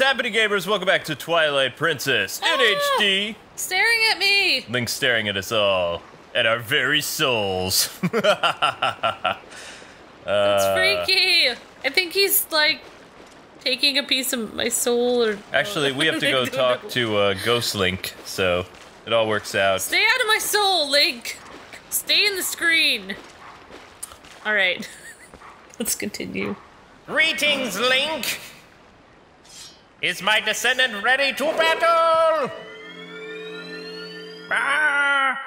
happening, gamers? Welcome back to Twilight Princess in Ah! HD. Staring at me. Link staring at us all, at our very souls. That's Uh, freaky. I think he's like taking a piece of my soul or Actually, we have to go talk to uh, Ghost Link, so it all works out. Stay out of my soul, Link. Stay in the screen. All right. Let's continue. Greetings, Link. Is my descendant ready to battle? Ah,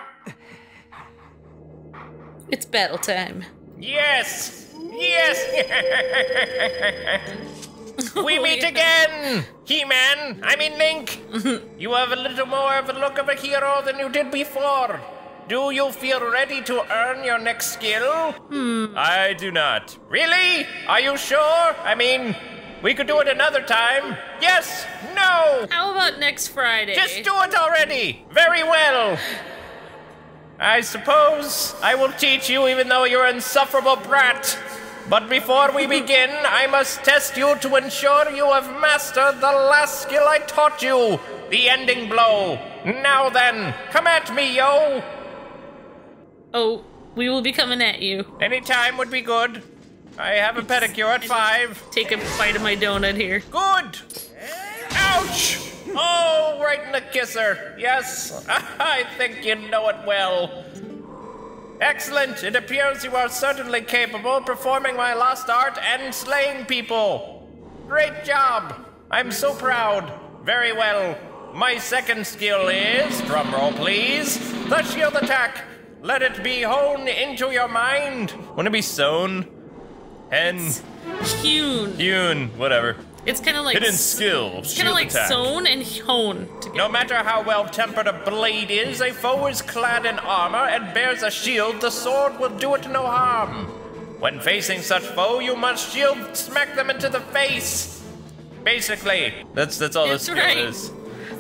It's battle time. yes, yes. we Oh, meet yeah. again, He-Man. I mean Link. you have a little more of a look of a hero than you did before. Do you feel ready to earn your next skill? Hmm. I do not. Really? Are you sure? I mean, we could do it another time. Yes. No. How about next Friday? Just do it already! Very well! I suppose I will teach you even though you're an insufferable brat. But before we begin, I must test you to ensure you have mastered the last skill I taught you the ending blow. Now then, come at me, yo! Oh, we will be coming at you. Any time would be good. I have a pedicure at five. Take a bite of my donut here. Good! Ouch! Oh, right in the kisser. Yes, I think you know it well. Excellent. It appears you are certainly capable of performing my lost art and slaying people. Great job. I'm so proud. Very well. My second skill is, drumroll please, the shield attack. Let it be honed into your mind. Wouldn't it be sewn? Hen, Hewn. hewn, whatever. It's kind of like Hidden skill. Kind of like attack. sewn and hone together. No matter how well tempered a blade is, a foe is clad in armor and bears a shield, the sword will do it no harm. When facing such foe, you must shield smack them into the face. Basically, that's that's all That's this skill right. is.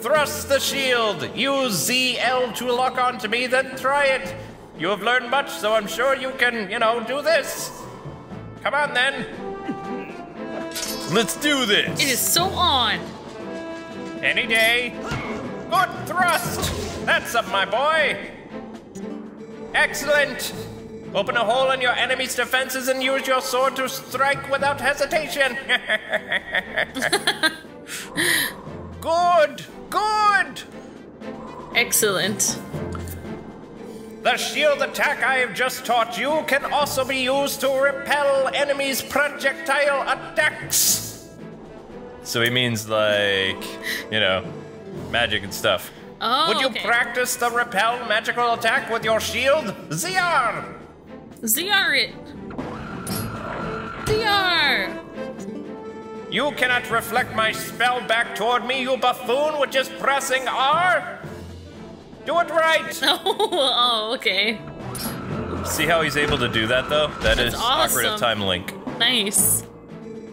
Thrust the shield. Use ZL to lock onto me, then try it. You have learned much, so I'm sure you can, you know, do this. Come on then. Let's do this. It is so on. Any day. Good thrust! That's up, my boy! Excellent! Open a hole in your enemy's defenses and use your sword to strike without hesitation! good! Good! Excellent. The shield attack I have just taught you can also be used to repel enemies' projectile attacks! So he means like, you know, magic and stuff. Oh, Would you okay. practice the repel magical attack with your shield? ZR! ZR it. ZR. You cannot reflect my spell back toward me, you buffoon, with just pressing R? Do it right! Oh, okay. See how he's able to do that, though? That is That's operative awesome. time link. Nice.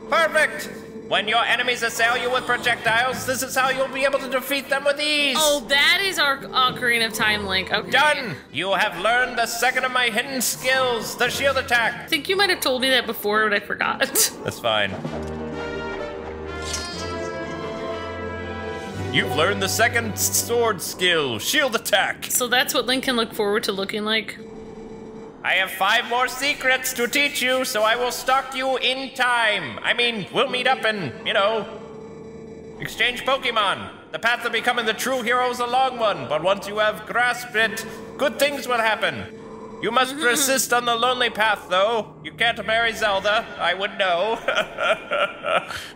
Perfect! When your enemies assail you with projectiles, this is how you'll be able to defeat them with ease! Oh, that is our Ocarina of Time link. Okay. Done! You have learned the second of my hidden skills, the shield attack. I think you might have told me that before, but I forgot. That's fine. You've learned the second sword skill, shield attack. so that's what Link can look forward to looking like. I have five more secrets to teach you, so I will stalk you in time. I mean, we'll meet up and, you know, exchange Pokemon. The path to becoming the true hero is a long one, but once you have grasped it, good things will happen. You must persist on the lonely path, though. You can't marry Zelda. I would know.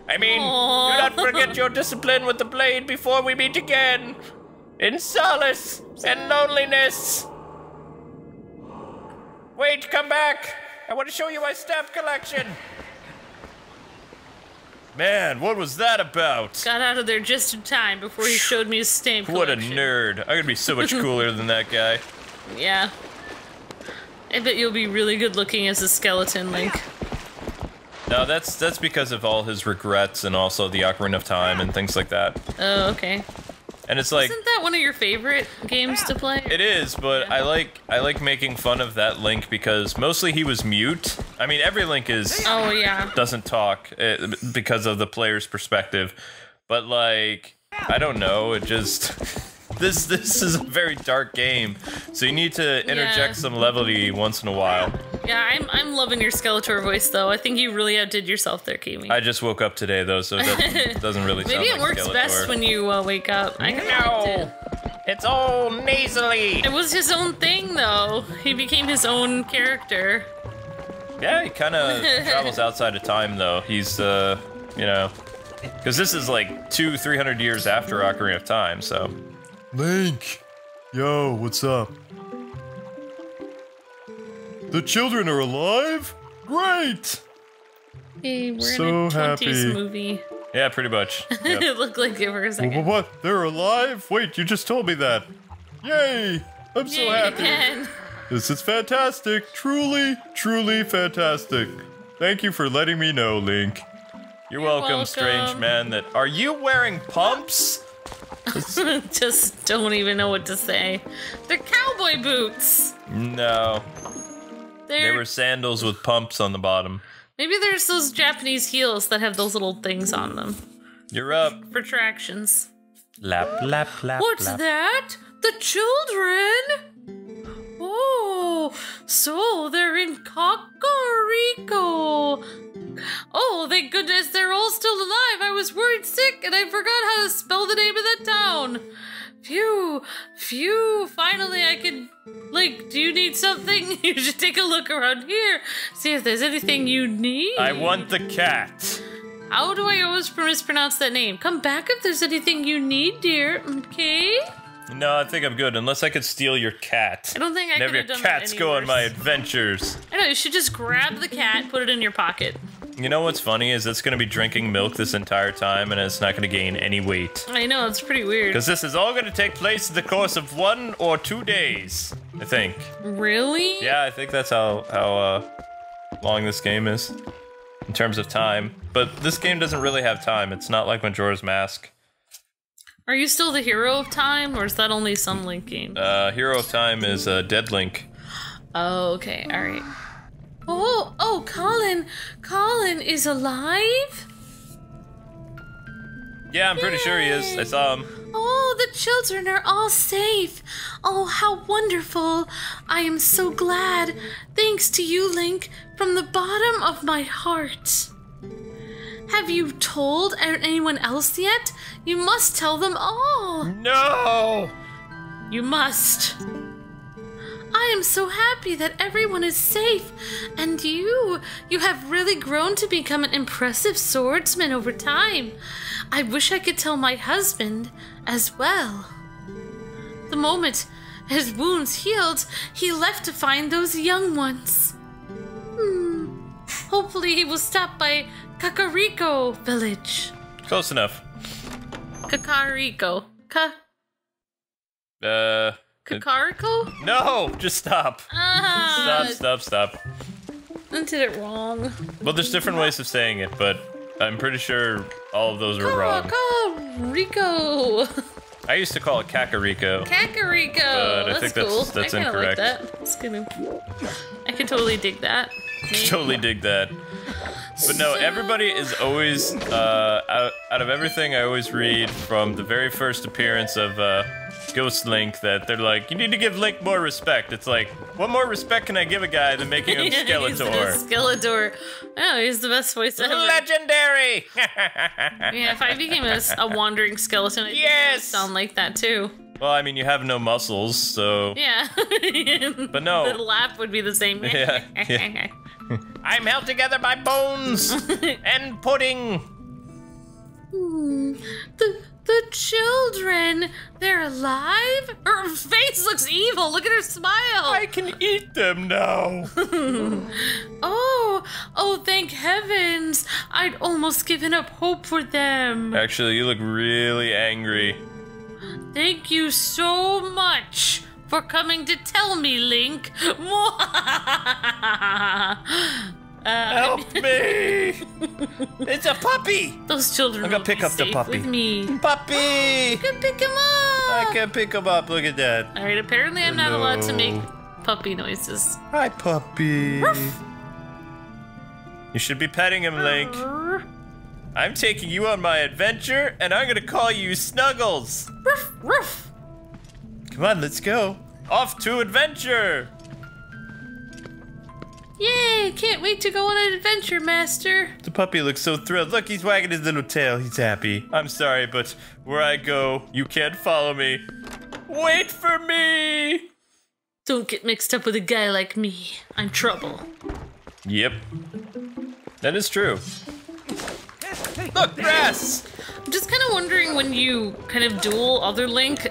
I mean, Aw. do not forget your discipline with the blade before we meet again. In solace and loneliness. Wait, come back! I want to show you my stamp collection! Man, what was that about? Got out of there just in time before he showed me his stamp collection. What a nerd. I'm gonna be so much cooler than that guy. Yeah. I bet you'll be really good looking as a skeleton, Link. No, that's that's because of all his regrets and also the Ocarina of Time and things like that. Oh, okay. And it's like Isn't that one of your favorite games to play? it is, but I like I like making fun of that Link because mostly he was mute. I mean, every Link is Oh, yeah. doesn't talk uh, because of the player's perspective. but like I don't know. It just this this is a very dark game, so you need to interject Yeah. some levity once in a while. Yeah, I'm I'm loving your Skeletor voice though. I think you really outdid yourself there, Kimi. I just woke up today though, so it doesn't, doesn't really Maybe it like works Skeletor. best when you uh, wake up. I kind of it. No, it's all nasally. It was his own thing though. He became his own character. Yeah, he kind of travels outside of time though. He's uh, you know, because this is like two, three hundred years after Ocarina of Time, so. Link! Yo, what's up? The children are alive? Great! Hey, we're So in a 20s happy. movie. Yeah, pretty much. Yep. it looked like it for a second. What? They're alive? Wait, you just told me that. Yay! I'm so happy. again. This is fantastic. Truly, truly fantastic. Thank you for letting me know, Link. You're, You're welcome, strange man. That are you wearing pumps? Just don't even know what to say. They're cowboy boots. No, they They're were sandals with pumps on the bottom. maybe there's those Japanese heels that have those little things on them You're up. for tractions. Lap, lap, lap. What's lap. that? The children? Oh, so they're in Kakariko. Oh, thank goodness they're all still alive. I was worried sick and I forgot how to spell the name of that town. Phew, phew, finally I can. Like, do you need something? You should take a look around here. See if there's anything you need. I want the cat. How do I always mispronounce that name? Come back if there's anything you need, dear. Okay? No, I think I'm good. Unless I could steal your cat. I don't think I And have could your done cats go on my adventures. I know, you should just grab the cat, put it in your pocket. You know what's funny is it's gonna be drinking milk this entire time, and it's not gonna gain any weight. I know, it's pretty weird. Because this is all gonna take place in the course of one or two days. I think. Really? Yeah, I think that's how how uh, long this game is in terms of time. But this game doesn't really have time. It's not like Majora's Mask. Are you still the hero of time, or is that only some Link game? Uh, Hero of Time is uh, Dead Link. Oh, okay, alright. Oh, oh, Colin! Colin is alive? Yeah, I'm pretty sure he is. I saw him. Oh, the children are all safe. Oh, how wonderful. I am so glad. Thanks to you, Link, from the bottom of my heart. Have you told anyone else yet? You must tell them all. No. You must. I am so happy that everyone is safe. And you, you have really grown to become an impressive swordsman over time. I wish I could tell my husband as well. The moment his wounds healed, he left to find those young ones. Hmm. Hopefully, he will stop by Kakariko village. Close enough. Kakariko. Ka- Uh. Kakariko? No, just stop. Ah, Stop, stop, stop. I did it wrong. Well, there's different ways of saying it, but I'm pretty sure all of those were wrong. Kakariko. I used to call it Kakariko. Kakariko. But I that's think that's- cool. that's I incorrect. Like that. That's good. I can totally dig that. totally dig that. But no, everybody is always uh, out, out of everything I always read from the very first appearance of uh, Ghost Link that they're like, you need to give Link more respect. It's like, what more respect can I give a guy than making him He's a Skeletor? Skeletor. Oh, he's the best voice ever. Legendary! Yeah, if I became a wandering skeleton, I Yes! sound like that too. well, I mean, you have no muscles, so. Yeah. But no. The laugh would be the same. Yeah, yeah. I'm held together by bones and pudding. Hmm, the the children, they're alive. Her face looks evil. Look at her smile. I can eat them now. Oh, oh, thank heavens! I'd almost given up hope for them. Actually, you look really angry. Thank you so much for coming to tell me, Link. Uh, Help me! it's a puppy! those children I'm gonna pick up the puppy. with me. Puppy! You can pick him up. I can pick him up. Look at that. All right. Apparently, I'm not allowed to make puppy noises. Hi, puppy. You should be petting him, Link. I'm taking you on my adventure, and I'm gonna call you Snuggles. Ruff, ruff. Come on, let's go. Off to adventure. Yay! Can't wait to go on an adventure, Master. The puppy looks so thrilled. Look, he's wagging his little tail. He's happy. I'm sorry, but where I go, you can't follow me. Wait for me. Don't get mixed up with a guy like me. I'm trouble. Yep. That is true. Look, grass. I'm just kind of wondering when you kind of duel Other Link.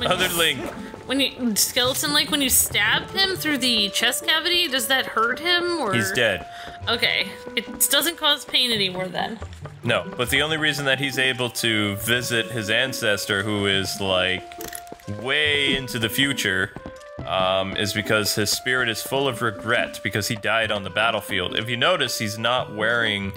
When Other you- Link. When you skeleton Link, when you stab him through the chest cavity, does that hurt him or? He's dead. Okay, it doesn't cause pain anymore then. No, but the only reason that he's able to visit his ancestor, who is like way into the future, um, is because his spirit is full of regret because he died on the battlefield. If you notice, he's not wearing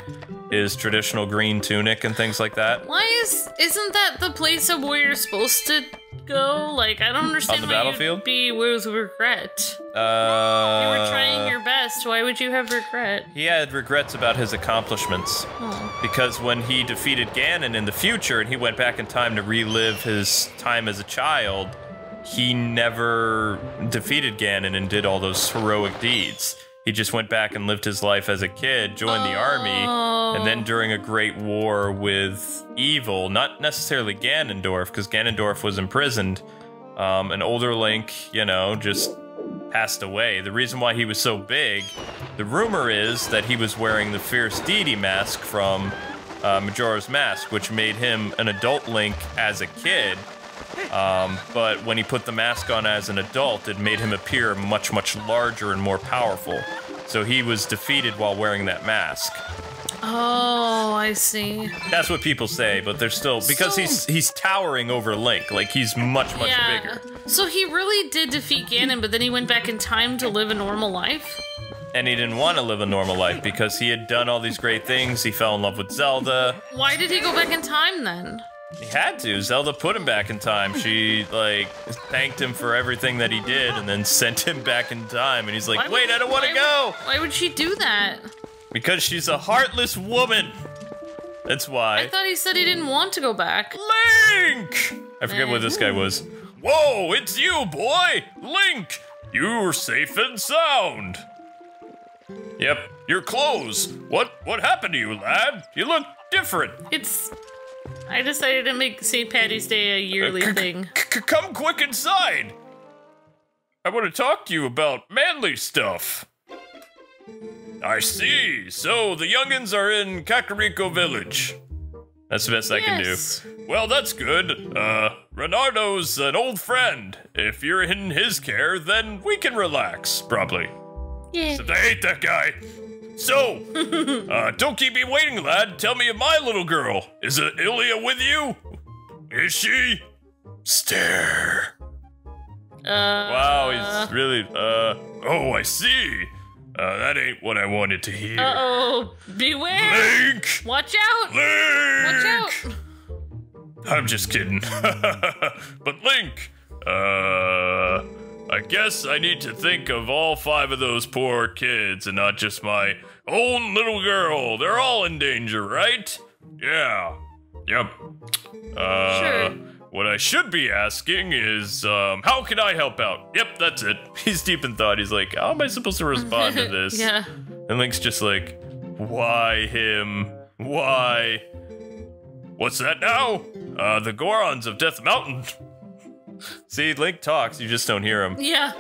his traditional green tunic and things like that. Why is isn't that the place a warrior's supposed to go? Like I don't understand the why battlefield? you'd be with regret. Uh, You were trying your best. Why would you have regret? He had regrets about his accomplishments. Oh. Because when he defeated Ganon in the future and he went back in time to relive his time as a child, he never defeated Ganon and did all those heroic deeds. He just went back and lived his life as a kid, joined the army, and then during a great war with evil, not necessarily Ganondorf, because Ganondorf was imprisoned, um, an older Link, you know, just passed away. The reason why he was so big, the rumor is that he was wearing the Fierce Deity mask from uh, Majora's Mask, which made him an adult Link as a kid. Um, but when he put the mask on as an adult, it made him appear much, much larger and more powerful. So he was defeated while wearing that mask. Oh, I see. That's what people say, but they're still because So- he's he's towering over Link, like he's much much yeah. bigger. So he really did defeat Ganon, but then he went back in time to live a normal life. And he didn't want to live a normal life because he had done all these great things. He fell in love with Zelda. Why did he go back in time then? He had to. Zelda put him back in time. She like thanked him for everything that he did, and then sent him back in time. And he's like, "Wait, would- I don't want to go would- Why would she do that? because she's a heartless woman." That's why. I thought he said he didn't want to go back. Link! I forget what this guy eh. was. Whoa, it's you, boy! Link! You're safe and sound. Yep, your clothes. What what happened to you, lad? You look different. It's. I decided to make St. Patty's Day a yearly C- thing. come quick inside. I want to talk to you about manly stuff. I see. So the youngins are in Kakariko Village. That's the best I can do. Well, that's good. Uh, Renado's an old friend. If you're in his care, then we can relax, probably. Yeah. I hate that guy. So, uh, don't keep me waiting, lad. Tell me of my little girl. Is it Ilia with you? Is she? Stare. Uh, Wow, he's really, uh, oh, I see. Uh, that ain't what I wanted to hear. Uh oh. Beware! Link! Watch out! Link! Watch out! I'm just kidding. but Link, uh, I guess I need to think of all five of those poor kids and not just my own little girl. They're all in danger, right? Yeah. Yep. Uh, Sure. What I should be asking is, um, how can I help out? Yep, that's it. He's deep in thought. He's like, how am I supposed to respond to this? Yeah. And Link's just like, why him? Why? What's that now? Uh, the Gorons of Death Mountain. See, Link talks, you just don't hear him. Yeah.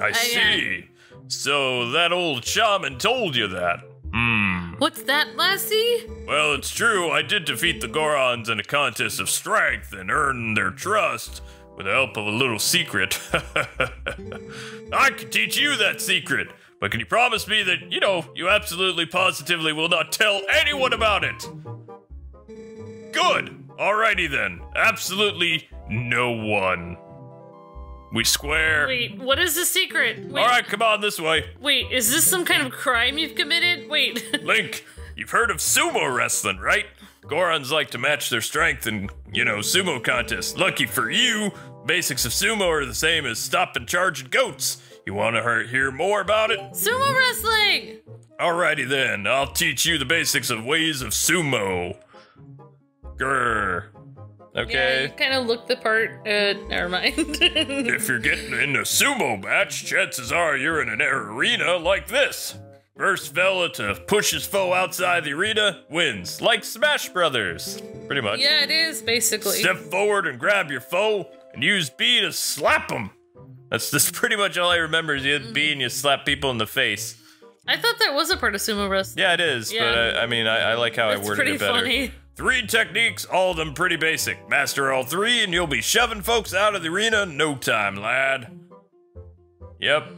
I see. So that old shaman told you that. Hmm. What's that, lassie? Well, it's true. I did defeat the Gorons in a contest of strength and earn their trust with the help of a little secret. I can teach you that secret, but can you promise me that, you know, you absolutely positively will not tell anyone about it? Good. Alrighty then. Absolutely no one. We square. Wait, what is the secret? Wait, Alright, come on this way. wait, is this some kind of crime you've committed? Wait. Link, you've heard of sumo wrestling, right? Gorons like to match their strength in, you know, sumo contests. Lucky for you, basics of sumo are the same as stop and charge goats. You want to hear more about it? Sumo wrestling! Alrighty then, I'll teach you the basics of ways of sumo. Grr. Yeah, Okay. you kind of look the part. Uh, never mind. If you're getting in a sumo match, chances are you're in an arena like this. First fella to push his foe outside the arena wins, like Smash Brothers. Pretty much. yeah, it is basically. Step forward and grab your foe, and use B to slap him. That's just pretty much all I remember is you hit B and you slap people in the face. I thought that was a part of sumo wrestling. Yeah, it is, but I, I mean, I, I like how That's I worded it better. funny. Three techniques, all of them pretty basic. Master all three, and you'll be shoving folks out of the arena in no time, lad. Yep.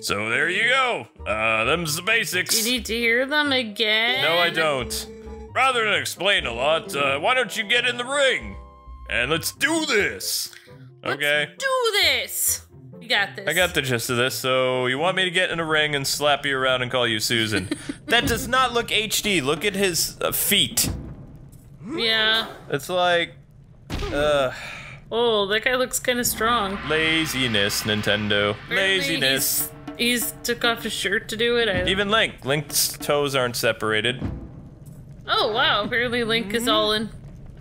So there you go. Uh, them's the basics. You need to hear them again. No, I don't. Rather than explain a lot, uh, why don't you get in the ring? And let's do this. Okay. Do this. You got this. I got the gist of this. So you want me to get in a ring and slap you around and call you Susan? that does not look HD. Look at his uh, feet. Yeah. It's like uh, Oh, that guy looks kind of strong. laziness, Nintendo. Apparently Laziness. He's, he's took off his shirt to do it. I, Even Link. Link's toes aren't separated. oh wow! Apparently Link is all in.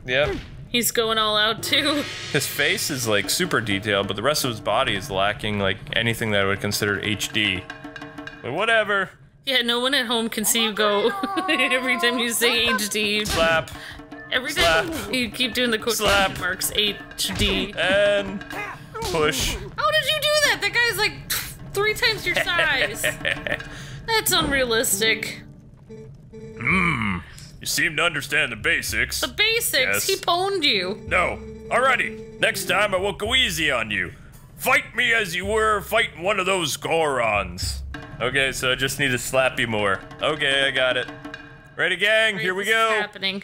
Yep. He's going all out too. His face is like super detailed, but the rest of his body is lacking like anything that I would consider HD. But whatever. Yeah, no one at home can see you go every time you say HD. Slap Every time you keep doing the quotation Slap. marks HD. and push. How did you do that? That guy's like three times your size. That's unrealistic. Hmm. You seem to understand the basics. The basics. Yes. He pwned you. No. Alrighty. Next time I won't go easy on you. Fight me as you were fighting one of those Gorons. Okay, so I just need to slap you more. Okay, I got it. Ready, gang? Here we go. Happening.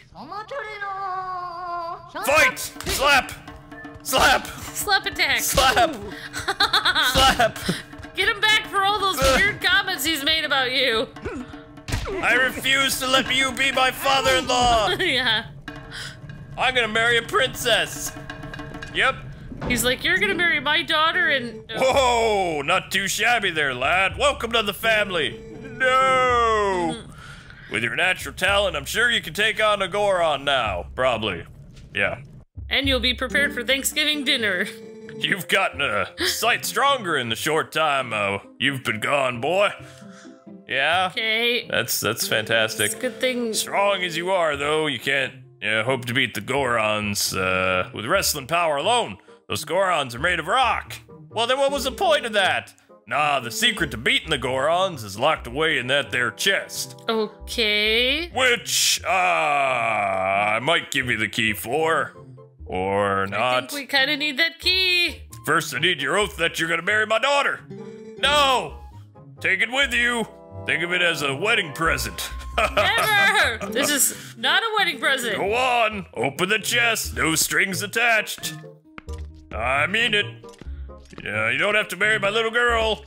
Fight! Slap! Slap! Slap attack. Slap! Slap! Get him back for all those weird comments he's made about you. I refuse to let you be my father-in-law. yeah. I'm gonna marry a princess. Yep. He's like, you're gonna marry my daughter and. Whoa! Not too shabby there, lad. Welcome to the family. No. With your natural talent, I'm sure you can take on a Goron now. Probably. Yeah. And you'll be prepared for Thanksgiving dinner. You've gotten a sight stronger in the short time uh, you've been gone, boy. Yeah. Okay. That's that's It's fantastic. a good thing. Strong as you are, though, you can't uh, hope to beat the Gorons uh, with wrestling power alone. Those Gorons are made of rock. Well, then what was the point of that? Nah, the secret to beating the Gorons is locked away in that there chest. Okay. Which, uh, I might give you the key for. Or not. I think we kind of need that key. First, I need your oath that you're gonna marry my daughter. No! Take it with you. Think of it as a wedding present. Never. this is not a wedding present. Go on, open the chest, no strings attached. I mean it. Yeah, you don't have to marry my little girl.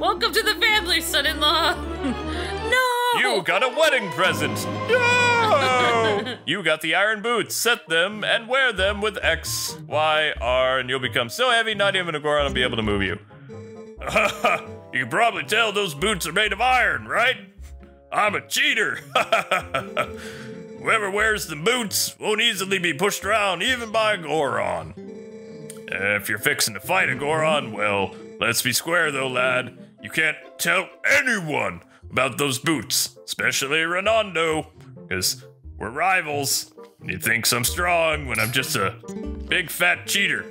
Welcome to the family, son-in-law. no. You got a wedding present. No! you got the iron boots. Set them and wear them with X, Y, R, and you'll become so heavy not even a Goron will be able to move you. You can probably tell those boots are made of iron, right? I'm a cheater. Whoever wears the boots won't easily be pushed around even by a Goron. If you're fixing to fight a Goron, well, let's be square though, lad. You can't tell anyone about those boots, especially Renado, because we're rivals. And he thinks I'm strong when I'm just a big fat cheater.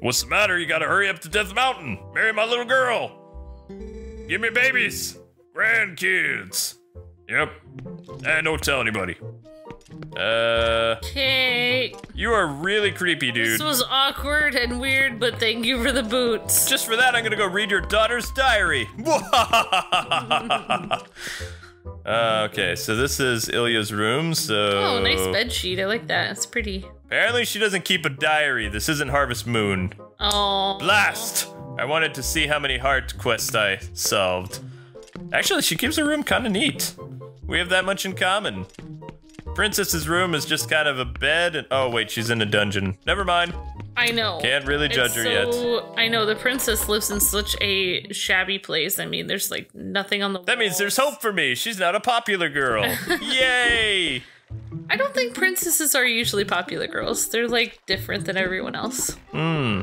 What's the matter? You gotta hurry up to Death Mountain. Marry my little girl. Give me babies. Grandkids. Yep. And don't tell anybody. Uh, Okay. you are really creepy, dude. This was awkward and weird, but thank you for the boots. Just for that, I'm gonna go read your daughter's diary. uh, okay, so this is Ilia's room. So Oh, nice bed sheet. I like that. It's pretty. apparently she doesn't keep a diary. This isn't Harvest Moon. Oh. Blast! I wanted to see how many heart quests I solved. Actually, she keeps her room kind of neat. We have that much in common. Princess's room is just kind of a bed and oh wait, she's in a dungeon. Never mind. I know. Can't really judge It's her yet. I know the princess lives in such a shabby place. I mean, there's like nothing on the. That means there's hope for me. She's not a popular girl. Yay! I don't think princesses are usually popular girls. They're like different than everyone else. Hmm.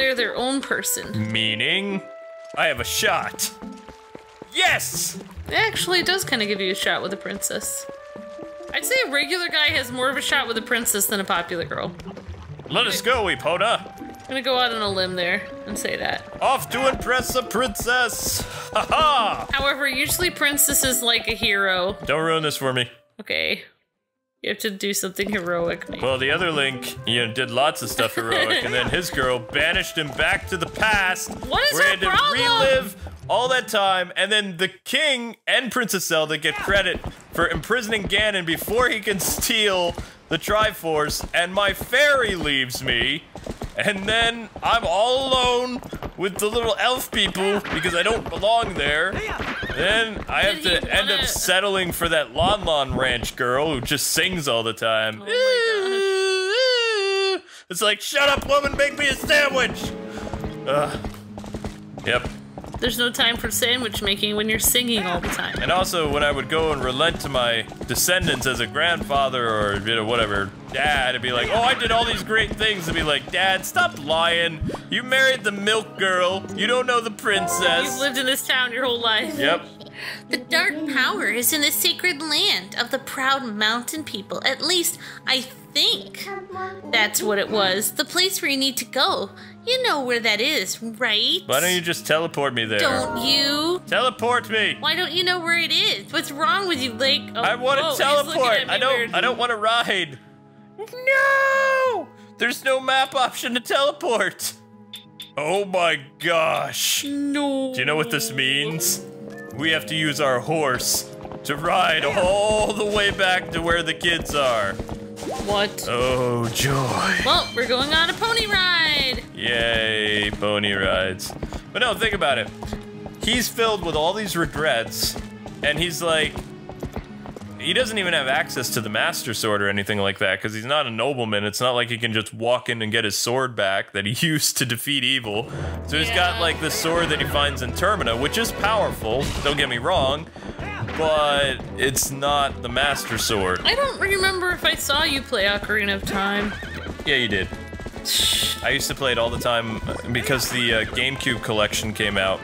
They're their own person. Meaning, I have a shot. Yes! It actually does kind of give you a shot with a princess. I'd say a regular guy has more of a shot with a princess than a popular girl. Let us go, Epona. I'm gonna go out on a limb there and say that. Off to impress a princess. Ha ha! However, usually princess is like a hero. Don't ruin this for me. Okay. You have to do something heroic, maybe. Well, the other Link, you know, did lots of stuff heroic, and then his girl banished him back to the past. What is where he her had to relive all that time, and then the king and Princess Zelda get credit for imprisoning Ganon before he can steal the Triforce, and my fairy leaves me, and then I'm all alone with the little elf people because I don't belong there. Then I have to end up settling for that Lon Lon Ranch girl who just sings all the time. Oh It's like, shut up, woman, make me a sandwich. Ugh. Yep. There's no time for sandwich making when you're singing all the time. And also, when I would go and relent to my descendants as a grandfather or you know whatever, dad, and be like, "Oh, I did all these great things," and be like, "Dad, stop lying. You married the milk girl. You don't know the princess. You've lived in this town your whole life. Yep. The dark power is in the sacred land of the proud mountain people. At least, I think that's what it was. The place where you need to go. You know where that is, right? Why don't you just teleport me there? Don't you? Teleport me. Why don't you know where it is? What's wrong with you, Lake? Oh, I want to teleport. I don't. weird. I don't want to ride. No. There's no map option to teleport. Oh my gosh. No. Do you know what this means? We have to use our horse to ride all the way back to where the kids are. What? Oh, joy. Well, we're going on a pony ride. Yay, pony rides. But no, think about it. He's filled with all these regrets, and he's like, he doesn't even have access to the Master Sword or anything like that because he's not a nobleman. It's not like he can just walk in and get his sword back that he used to defeat evil. So he's got like the sword that he finds in Termina, which is powerful, don't get me wrong, but it's not the Master Sword. I don't remember if I saw you play Ocarina of Time. Yeah, you did. I used to play it all the time uh, because the uh, GameCube collection came out.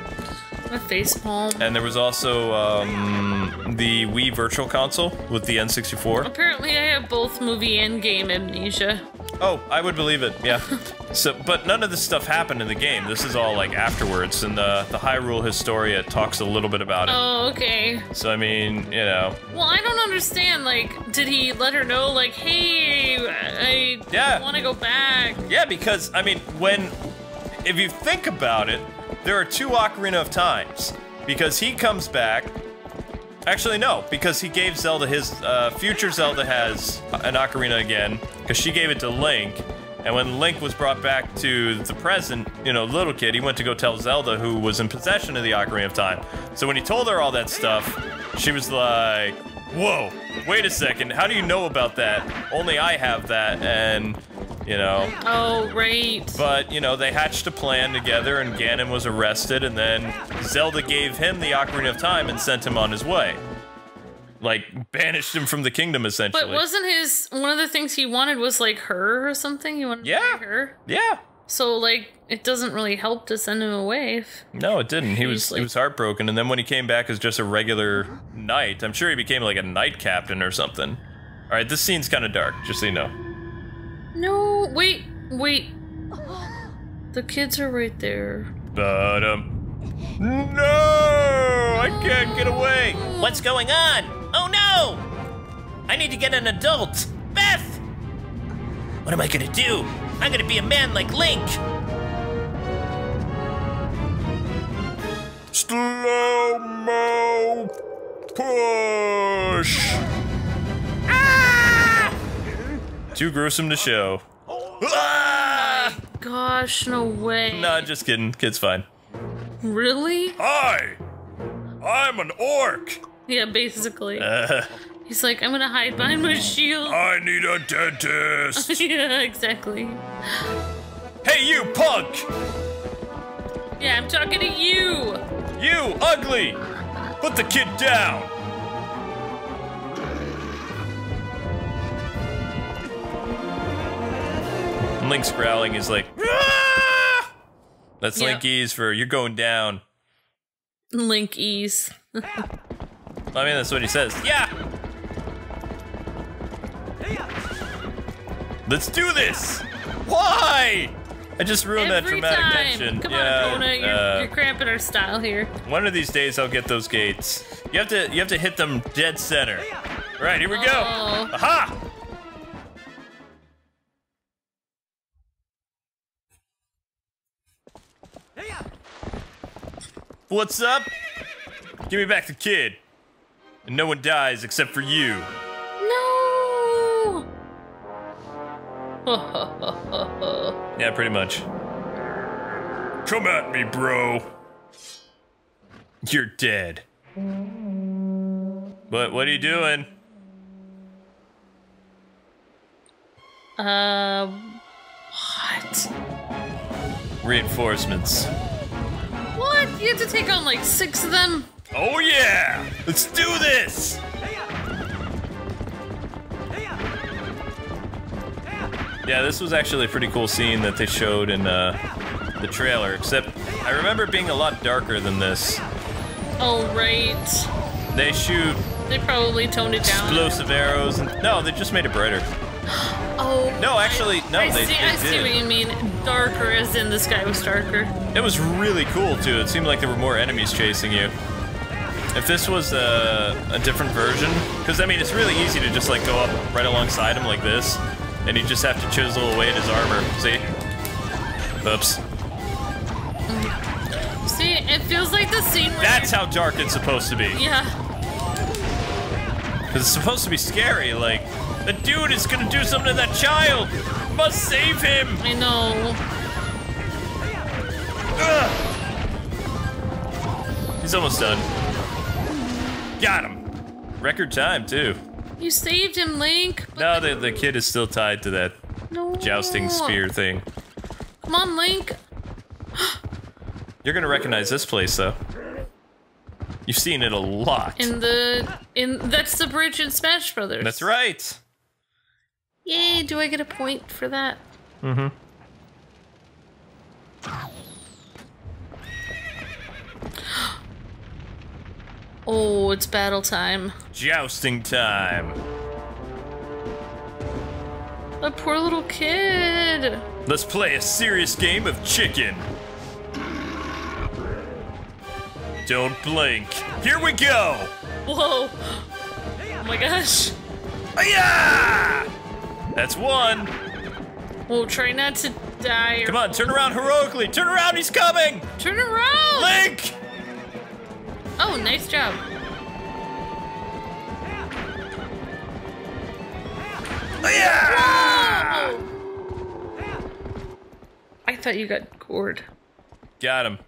A face palm. And there was also um, the Wii Virtual Console with the N64. Apparently, I have both movie and game amnesia. Oh, I would believe it. Yeah. So, but none of this stuff happened in the game. This is all like afterwards, and the the Hyrule Historia talks a little bit about it. Oh, okay. So I mean, you know, Well, I don't understand. Like, did he let her know, like, hey, I Yeah. want to go back? yeah, because I mean, when if you think about it, there are two Ocarina of Times because he comes back. Actually, no, because he gave Zelda his uh, future Zelda has an ocarina again because she gave it to Link, and when Link was brought back to the present, you know, little kid, he went to go tell Zelda who was in possession of the Ocarina of Time. So when he told her all that stuff, she was like, "Whoa, wait a second, how do you know about that? Only I have that," and you know. Oh, right. But, you know, they hatched a plan together and Ganon was arrested and then Zelda gave him the Ocarina of Time and sent him on his way. Like, banished him from the kingdom, essentially. But wasn't his one of the things he wanted was like her or something? He wanted Yeah. her. Yeah. So like, it doesn't really help to send him away. If, No, it didn't. He was Seriously. he was heartbroken, and then when he came back as just a regular knight, I'm sure he became like a knight captain or something. All right, this scene's kind of dark, just so you know. no, wait, wait. The kids are right there. But um, no, I can't get away. What's going on? Oh no! I need to get an adult. Beth! What am I gonna do? I'm gonna be a man like Link. Slow mo push. Ah! Too gruesome to show. Ah! Gosh, no way. Nah, just kidding. Kid's fine. Really? Hi, I'm an orc. Yeah, basically. Uh, He's like, I'm gonna hide behind my shield. I need a dentist. yeah, exactly. Hey, you punk! Yeah, I'm talking to you. You ugly! Put the kid down! Link's growling is like, "Ah!" That's Yeah. Linky's for you're going down. Link ease. I mean, that's what he says. Yeah! Let's do this! Why? I just ruined that dramatic time. tension. Come yeah, on, Kona, you're, uh, you're cramping our style here. one of these days I'll get those gates. You have to you have to hit them dead center. Right, here we go. Oh. Aha! What's up? Give me back the kid. And no one dies except for you. Yeah, pretty much. Come at me, bro. You're dead. But what are you doing? uh, what? Reinforcements. What? You have to take on like six of them? Oh yeah! Let's do this! Yeah, this was actually a pretty cool scene that they showed in uh, the trailer, except I remember it being a lot darker than this. Oh, right. They shoot They probably toned it down. explosive arrows and no, they just made it brighter. Oh. No, actually, no, I they, see. they I see what you mean. Darker, as in the sky was darker. It was really cool too. It seemed like there were more enemies chasing you. If this was a, a different version, because I mean, it's really easy to just like go up right alongside him like this, and you just have to chisel away at his armor. See? Oops. See, it feels like the scene where. That's how dark it's supposed to be. Yeah. Because it's supposed to be scary. Like, the dude is gonna do something to that child. Must save him. I know. Ugh. He's almost done. Got him. Record time too. You saved him, Link. but- No, the, the kid is still tied to that No. jousting spear thing. Come on, Link. You're gonna recognize this place though. You've seen it a lot. In the in that's the bridge in Smash Brothers. That's right. Yay! Do I get a point for that? Mm-hmm. Oh, it's battle time. Jousting time. A poor little kid. Let's play a serious game of chicken. Don't blink. Here we go. Whoa! Oh my gosh. Yeah. That's one. Whoa! Try not to die. Come on, turn around heroically. Turn around, he's coming. Turn around. Link! Oh, nice job. Oh, Aya! I thought you got gored. Got him.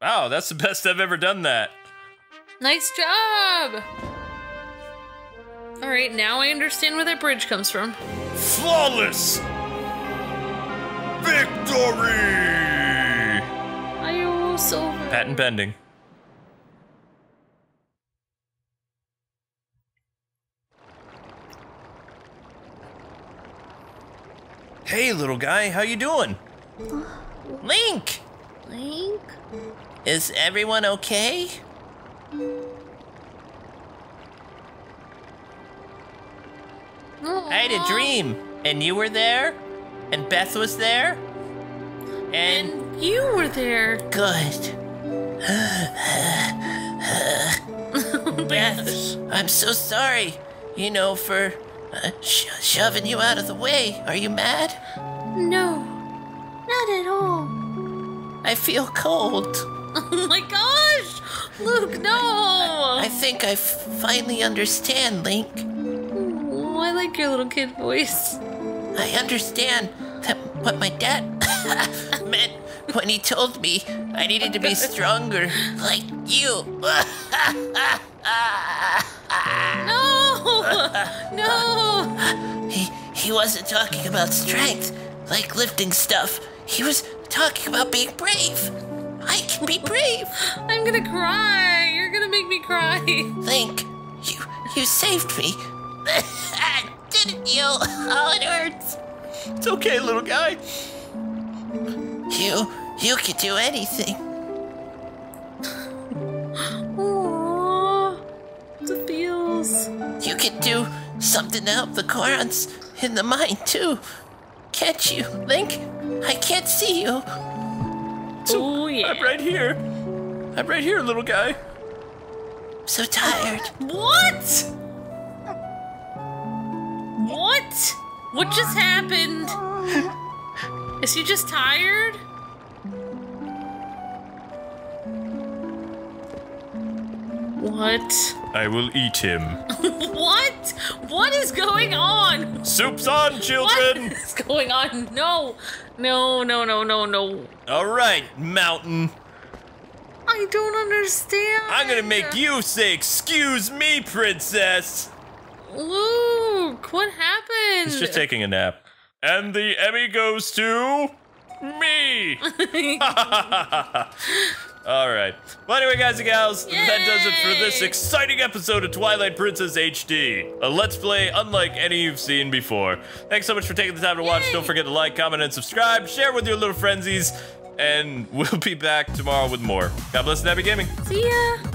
Wow, that's the best I've ever done that. Nice job. All right, now I understand where that bridge comes from. Flawless! Victory! Ayo, Silver. Patent pending. Hey, little guy, how you doing? Link! Link? Is everyone okay? I had a dream, and you were there, and Beth was there, and And you were there. good. Beth, I'm so sorry, you know, for uh, sho- shoving you out of the way. Are you mad? No, not at all. I feel cold. Oh my gosh! Luke, no! I think I finally understand, Link. Oh, I like your little kid voice. I understand that what my dad meant when he told me I needed to be stronger like you. No! No! he, he wasn't talking about strength like lifting stuff. He was talking about being brave. I can be brave. I'm gonna cry. You're gonna make me cry. Link, you you saved me. Didn't you? Oh, it hurts. It's okay, little guy. You you can do anything. Feels. You can do something to help the Gorons in the mine too. Can't you, Link? I can't see you. Oh yeah. I'm right here. I'm right here, little guy. I'm So tired. What? What? What just happened? Is he just tired? What? I will eat him. What? What is going on? Soup's on, children. What is going on? No. No, no, no, no, no. All right, Mountain. I don't understand. I'm gonna make you say, "Excuse me, princess." Luke, what happened? He's just taking a nap. And the Emmy goes to me. All right. Well, anyway, guys and gals, that does it for this exciting episode of Twilight Princess HD, a Let's Play unlike any you've seen before. Thanks so much for taking the time to watch. Yay! Don't forget to like, comment, and subscribe. Share with your little frenzies, and we'll be back tomorrow with more. God bless and happy gaming. See ya.